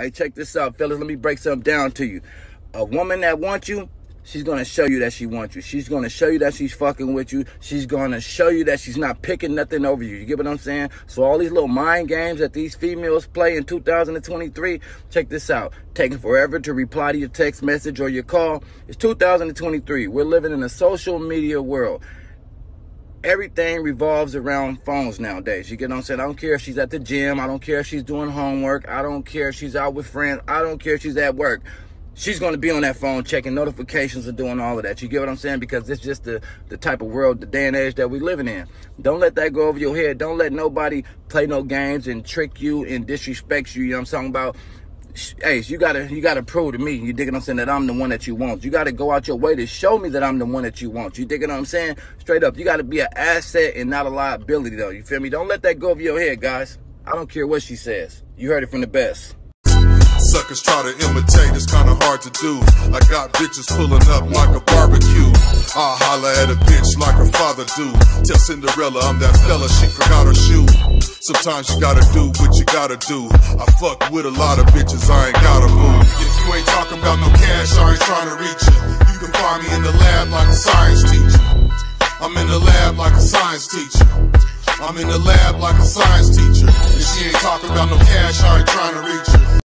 Hey, check this out, fellas. Let me break something down to you. A woman that wants you, she's gonna show you that she wants you. She's gonna show you that she's fucking with you. She's gonna show you that she's not picking nothing over you. You get what I'm saying? So all these little mind games that these females play in 2023, check this out. Taking forever to reply to your text message or your call. It's 2023. We're living in a social media world everything revolves around phones nowadays. You get what I'm saying? I don't care if she's at the gym. I don't care if she's doing homework. I don't care if she's out with friends. I don't care if she's at work. She's going to be on that phone checking notifications and doing all of that. You get what I'm saying? Because it's just the, the type of world, the day and age that we're living in. Don't let that go over your head. Don't let nobody play no games and trick you and disrespect you. You know what I'm talking about? Hey, you gotta you gotta prove to me, you dig what I'm saying, that I'm the one that you want. You gotta go out your way to show me that I'm the one that you want. You dig what I'm saying? Straight up, you gotta be an asset and not a liability though. You feel me? Don't let that go over your head, guys. I don't care what she says. You heard it from the best. Suckers try to imitate, it's kinda hard to do. I got bitches pulling up like a barbecue. I holler at a bitch like her father do. Tell Cinderella I'm that fella, she forgot her shoe. Sometimes you gotta do what you gotta do. I fuck with a lot of bitches, I ain't gotta move. If you ain't talking about no cash, I ain't trying to reach you. You can find me in the lab like a science teacher. I'm in the lab like a science teacher. I'm in the lab like a science teacher. If she ain't talking about no cash, I ain't trying to reach her.